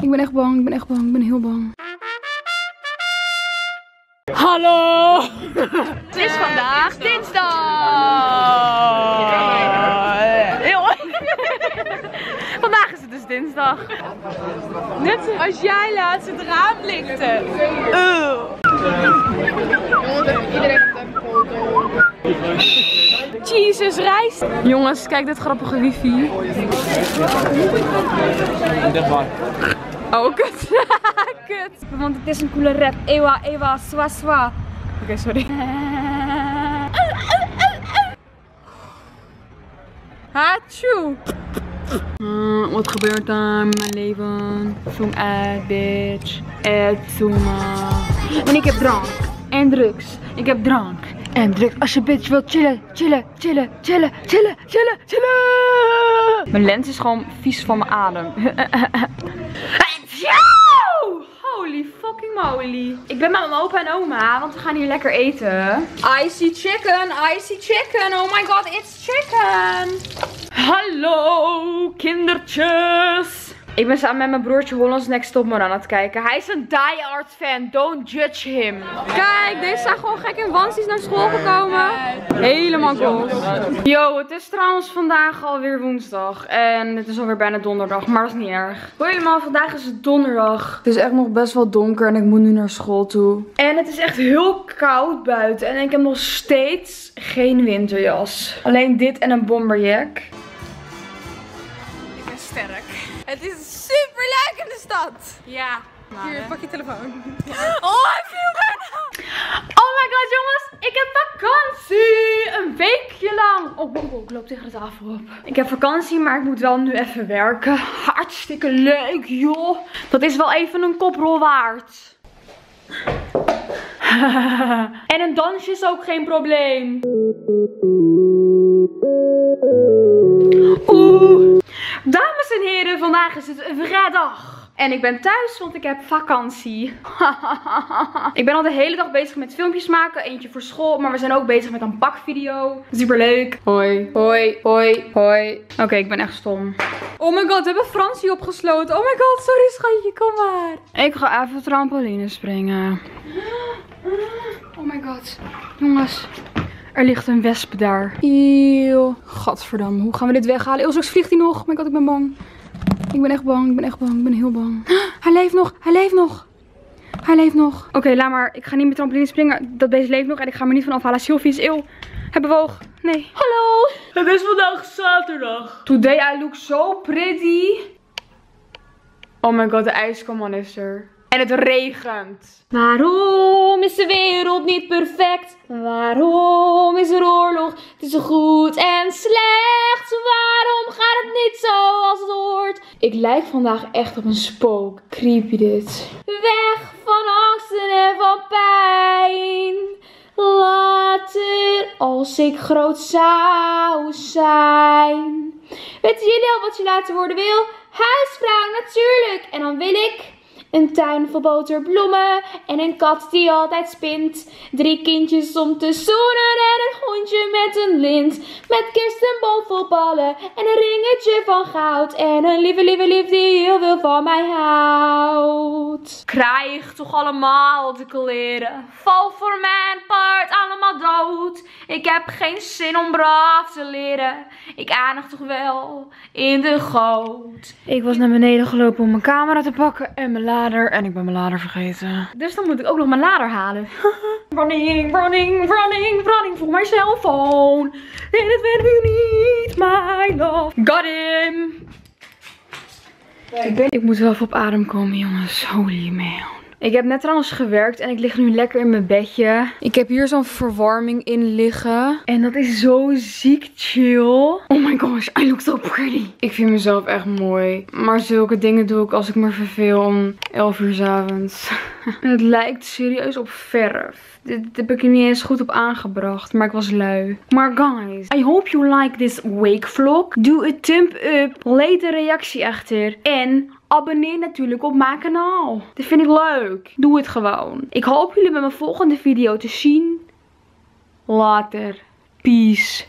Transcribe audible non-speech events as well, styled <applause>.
Ik ben echt bang, ik ben echt bang, ik ben heel bang. Hallo! Het is vandaag dinsdag! Heel... Vandaag is het dus dinsdag. Net als jij laatst het raam likte. Jongens, kijk dit grappige wifi. Oh, kut. <laughs> kut. Want het is een coole rap. Ewa, ewa, swa, swa. Oké, sorry. Hachu. Mm, wat gebeurt er in mijn leven? Zoom uit, bitch. En ik heb drank. En drugs. Ik heb drank. En drugs. Als je bitch wilt chillen, chillen, chillen, chillen, chillen, chillen, chillen. Mijn lens is gewoon vies van mijn adem. <laughs> Holy fucking moly. Ik ben met mijn opa en oma, want we gaan hier lekker eten. Icy chicken, icy chicken. Oh my god, it's chicken. Hallo, kindertjes. Ik ben samen met mijn broertje Hollands Next Topmodel aan het kijken. Hij is een die-hard fan. Don't judge him. Kijk, deze zijn gewoon gek in wansies naar school gekomen. Helemaal cool. Yo, het is trouwens vandaag alweer woensdag. En het is alweer bijna donderdag, maar dat is niet erg. Hoi helemaal, vandaag is het donderdag. Het is echt nog best wel donker en ik moet nu naar school toe. En het is echt heel koud buiten. En ik heb nog steeds geen winterjas. Alleen dit en een bomberjack. Sterk. Het is super leuk in de stad. Ja. Hier, pak je telefoon. Oh, hij viel bijna. Oh my god, jongens. Ik heb vakantie. Een weekje lang. Oh, oh, oh, ik loop tegen de tafel op. Ik heb vakantie, maar ik moet wel nu even werken. Hartstikke leuk, joh. Dat is wel even een koprol waard. <laughs> en een dansje is ook geen probleem. Vandaag is het vrijdag. En ik ben thuis, want ik heb vakantie. <laughs> ik ben al de hele dag bezig met filmpjes maken. Eentje voor school, maar we zijn ook bezig met een bakvideo. Super leuk. Hoi, hoi, hoi, hoi. Oké, ik ben echt stom. Oh my god, we hebben Fransie opgesloten. Oh my god, sorry schatje, kom maar. Ik ga even trampoline springen. Oh my god. Jongens, er ligt een wesp daar. Eeuw. Gadverdamme, hoe gaan we dit weghalen? Eeuw, straks vliegt hij nog. Oh my god, ik ben bang. Ik ben echt bang, ik ben echt bang, ik ben heel bang. <gasps> Hij leeft nog, hij leeft nog. Hij leeft nog. Oké, laat maar. Ik ga niet met trampoline springen. Dat beest leeft nog en ik ga me niet van afhalen. Sylvie is eeuw. Hij bewoog. Nee. Hallo. Het is vandaag zaterdag. Today I look so pretty. Oh my god, de ijskomman is er. En het regent. Waarom is de wereld niet perfect? Waarom is er oorlog tussen goed en slecht? Waarom gaat het niet het hoort? Ik lijk vandaag echt op een spook. Creepy dit. Weg van angsten en van pijn. Later, als ik groot zou zijn. Weten jullie al wat je later worden wil? Huisvrouw natuurlijk. En dan wil ik een tuin vol boterbloemen en een kat die altijd spint. Drie kindjes om te zoenen en een hondje met een lint. Met kerstenboom vol ballen en een ringetje van goud. En een lieve, lieve, lief die heel veel van mij houdt. Krijg toch allemaal te kleren. Val voor mijn. Ik heb geen zin om braaf te leren. Ik eindig toch wel in de goot. Ik was naar beneden gelopen om mijn camera te pakken en mijn lader. En ik ben mijn lader vergeten. Dus dan moet ik ook nog mijn lader halen. <laughs> running, running, running, running voor mijn cellphone. Nee, dat weet u niet, my love. Got him. Ik, ben... ik moet wel even op adem komen, jongens. Holy man. Ik heb net trouwens gewerkt en ik lig nu lekker in mijn bedje. Ik heb hier zo'n verwarming in liggen. En dat is zo ziek chill. Oh my gosh, I look so pretty. Ik vind mezelf echt mooi. Maar zulke dingen doe ik als ik me verveel om 11 uur s avonds. <laughs> het lijkt serieus op verf. Dit heb ik er niet eens goed op aangebracht. Maar ik was lui. Maar guys, I hope you like this wake vlog. Doe een thumb up. Leed een reactie achter. En abonneer natuurlijk op mijn kanaal. Dit vind ik leuk. Doe het gewoon. Ik hoop jullie bij mijn volgende video te zien. Later. Peace.